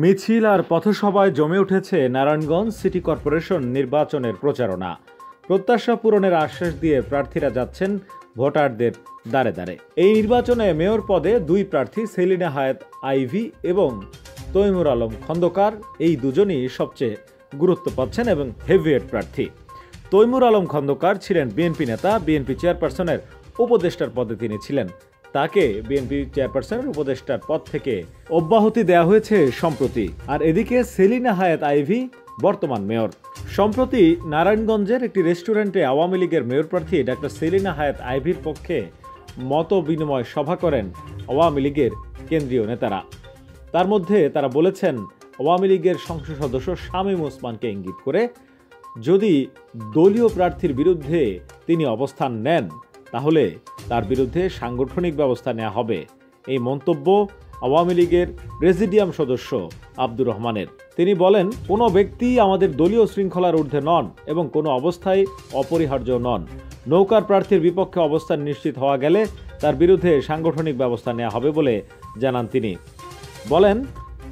মিছিল আর পথসভায় জমে উঠেছে নারায়ণগঞ্জ সিটি কর্পোরেশন নির্বাচনের প্রচারণা। প্রত্যাশা পূরণের আশ্বাস দিয়ে প্রার্থীরা যাচ্ছেন ভোটারদের দ্বারে দ্বারে। এই নির্বাচনে মেয়র পদে দুই প্রার্থী সেলিনা হায়াত আইভি এবং তৈমুর আলম খন্দকার। এই দুজনই সবচেয়ে গুরুত্ব পাচ্ছেন এবং হেভিয়েট প্রার্থী। তৈমুর আলম খন্দকার ছিলেন বিএনপি নেতা, বিএনপি চেয়ারপারসনের উপদেষ্টার পদে তিনি ছিলেন। তাকে বিএনপি চেয়ারপারসনের উপদেষ্টার পদ থেকে অব্যাহতি দেওয়া হয়েছে সম্প্রতি। আর এদিকে সেলিনা হায়াত আইভি, বর্তমান মেয়র। সম্প্রতি নারায়ণগঞ্জের একটি রেস্টুরেন্টে আওয়ামী লীগের মেয়র প্রার্থী ডাক্তার সেলিনা হায়াত আইভির পক্ষে মত বিনিময় সভা করেন আওয়ামী লীগের কেন্দ্রীয় নেতারা। তার মধ্যে তারা বলেছেন, আওয়ামী লীগের সংসদ সদস্য শামীম ওসমানকে ইঙ্গিত করে, যদি দলীয় প্রার্থীর বিরুদ্ধে তিনি অবস্থান নেন তাহলে তার বিরুদ্ধে সাংগঠনিক ব্যবস্থা নেওয়া হবে। এই মন্তব্য আওয়ামী লীগের প্রেসিডিয়াম সদস্য আব্দুর রহমানের। তিনি বলেন, কোনো ব্যক্তি আমাদের দলীয় শৃঙ্খলার ঊর্ধ্বে নন এবং কোনো অবস্থায় অপরিহার্য নন। নৌকার প্রার্থীর বিপক্ষে অবস্থান নিশ্চিত হওয়া গেলে তার বিরুদ্ধে সাংগঠনিক ব্যবস্থা নেওয়া হবে বলে জানান তিনি। বলেন,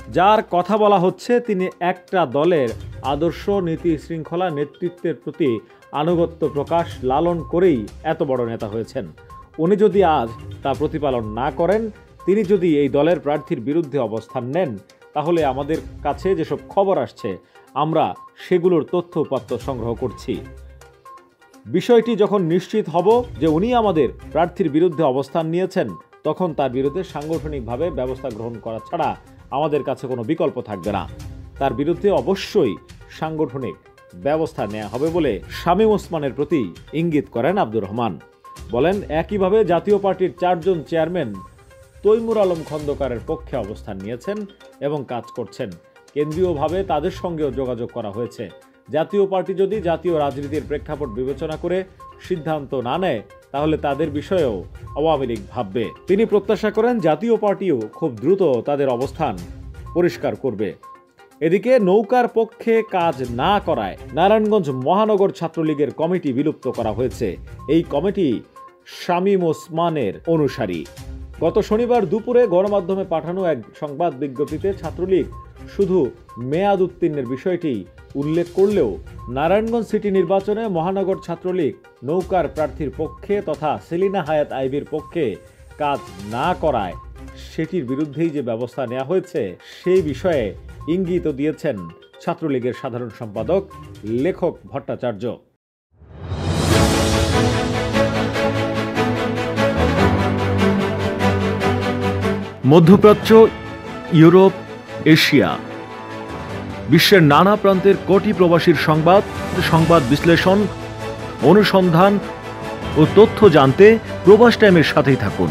যার কথা বলা হচ্ছে, তিনি একটা দলের আদর্শ নীতি শৃঙ্খলা নেতৃত্বের প্রতি আনুগত্য প্রকাশ লালন করেই এত বড় নেতা হয়েছেন। উনি যদি আজ তা প্রতিপালন না করেন, তিনি যদি এই দলের প্রার্থীর বিরুদ্ধে অবস্থান নেন, তাহলে আমাদের কাছে যেসব খবর আসছে, আমরা সেগুলোর তথ্য উপাত্ত সংগ্রহ করছি। বিষয়টি যখন নিশ্চিত হব যে উনি আমাদের প্রার্থীর বিরুদ্ধে অবস্থান নিয়েছেন, তখন তার বিরুদ্ধে সাংগঠনিকভাবে ব্যবস্থা গ্রহণ করা ছাড়া আমাদের কাছে কোনো বিকল্প থাকবে না। তার বিরুদ্ধে অবশ্যই সাংগঠনিক ব্যবস্থা নেওয়া হবে বলে শামীম ওসমানের প্রতি ইঙ্গিত করেন আব্দুর রহমান। বলেন, একইভাবে জাতীয় পার্টির চারজন চেয়ারম্যান তৈমুর আলম খন্দকারের পক্ষে অবস্থান নিয়েছেন এবং কাজ করছেন। কেন্দ্রীয়ভাবে তাদের সঙ্গেও যোগাযোগ করা হয়েছে। জাতীয় পার্টি যদি জাতীয় রাজনীতির প্রেক্ষাপট বিবেচনা করে সিদ্ধান্ত না নেয়, তাহলে তাদের বিষয়েও আওয়ামী লীগ ভাববে। তিনি প্রত্যাশা করেন জাতীয় পার্টিও খুব দ্রুত তাদের অবস্থান পরিষ্কার করবে। এদিকে নৌকার পক্ষে কাজ না করায় নারায়ণগঞ্জ মহানগর ছাত্রলীগের কমিটি বিলুপ্ত করা হয়েছে। এই কমিটি শামীম ওসমানের অনুসারী। গত শনিবার দুপুরে গণমাধ্যমে পাঠানো এক সংবাদ বিজ্ঞপ্তিতে ছাত্রলীগ শুধু মেয়াদ উত্তীর্ণের বিষয়টি উল্লেখ করলেও নারায়ণগঞ্জ সিটি নির্বাচনে মহানগর ছাত্রলীগ নৌকার প্রার্থীর পক্ষে তথা সেলিনা হায়াত আইবির পক্ষে কাজ না করায় সেটির বিরুদ্ধেই যে ব্যবস্থা নেওয়া হয়েছে সেই বিষয়ে ইঙ্গিত দিয়েছেন ছাত্রলীগের সাধারণ সম্পাদক, লেখক ভট্টাচার্য। মধ্যপ্রাচ্য, ইউরোপ, এশিয়া। বিশ্বের নানা প্রান্তের কোটি প্রবাসীর সংবাদ সংবাদ বিশ্লেষণ, অনুসন্ধান ও তথ্য জানতে প্রবাস টাইমের সাথেই থাকুন।